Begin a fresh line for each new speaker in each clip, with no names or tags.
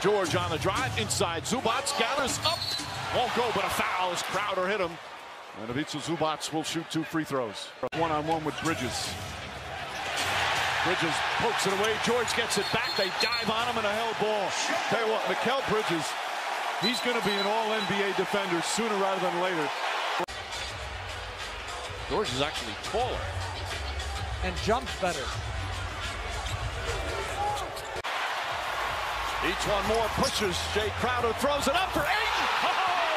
George on the drive, inside. Zubac gathers up. Won't go, but a foul as Crowder hit him. And Ivica Zubac will shoot two free throws. One-on-one with Bridges. Bridges pokes it away. George gets it back. They dive on him and a held ball. Tell you what, Mikal Bridges, he's going to be an all-NBA defender sooner rather than later. George is actually taller.
and jumps better.
Each one more pushes. Jae Crowder throws it up for Ayton. Oh,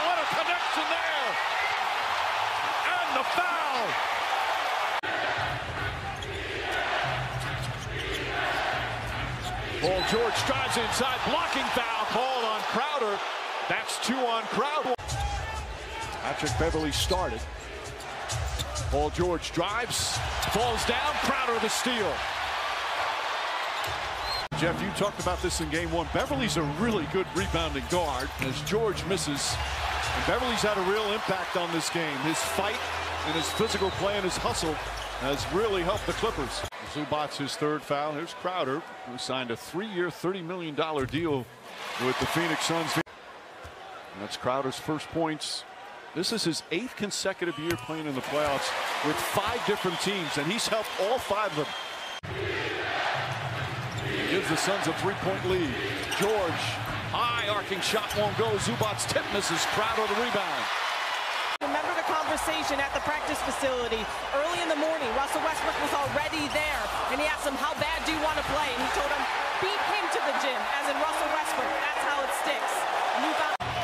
what a connection there. And the foul. Paul George drives inside. Blocking foul called on Crowder. That's two on Crowder. Patrick Beverley started. Paul George drives, falls down. Crowder the steal. Jeff, you talked about this in game one. Beverley's a really good rebounding guard as George misses. And Beverley's had a real impact on this game. His fight and his physical play and his hustle has really helped the Clippers. Zubac his third foul. Here's Crowder, who signed a three-year, $30 million deal with the Phoenix Suns. That's Crowder's first points. This is his eighth consecutive year playing in the playoffs with five different teams, and he's helped all five of them gives the Suns a three-point lead. George, high arcing shot won't go. Zubac tip misses. Crowder the rebound.
Remember the conversation at the practice facility early in the morning. Russell Westbrook was already there, and he asked him, "How bad do you want to play?" And he told him, "Beat him to the gym." As in Russell Westbrook, that's how it sticks.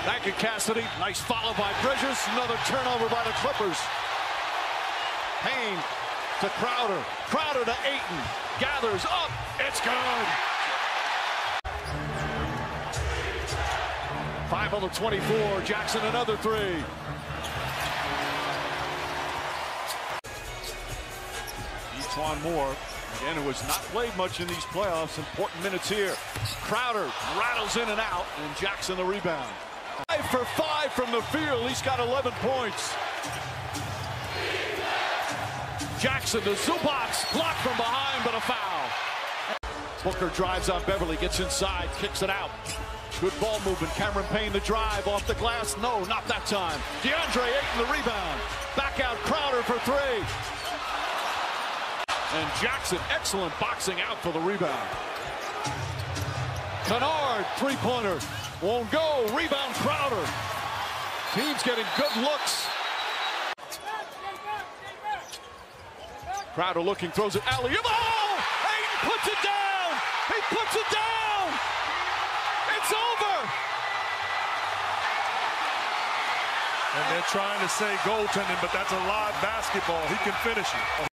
Back at Cassidy. Nice follow by Bridges. Another turnover by the Clippers. Payne to Crowder. Crowder to Ayton. Gathers up. It's good. Five on the 24. Jackson another three. Each more. Again, who has not played much in these playoffs. Important minutes here. Crowder rattles in and out, and Jackson the rebound. Five for five from the field. He's got 11 points. Jackson to Zubac, blocked from behind, but a foul. Booker drives on Beverley, gets inside, kicks it out. Good ball movement. Cameron Payne the drive off the glass. No, not that time. DeAndre Ayton the rebound. Back out Crowder for three. And Jackson, excellent boxing out for the rebound. Kennard, three-pointer. Won't go. Rebound Crowder. Team's getting good looks. Crowder looking, throws it alley. Oh! Ayton puts it down! Puts it down! It's over!
And they're trying to say goaltending, but that's a live basketball. He can finish it.